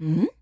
Hmm?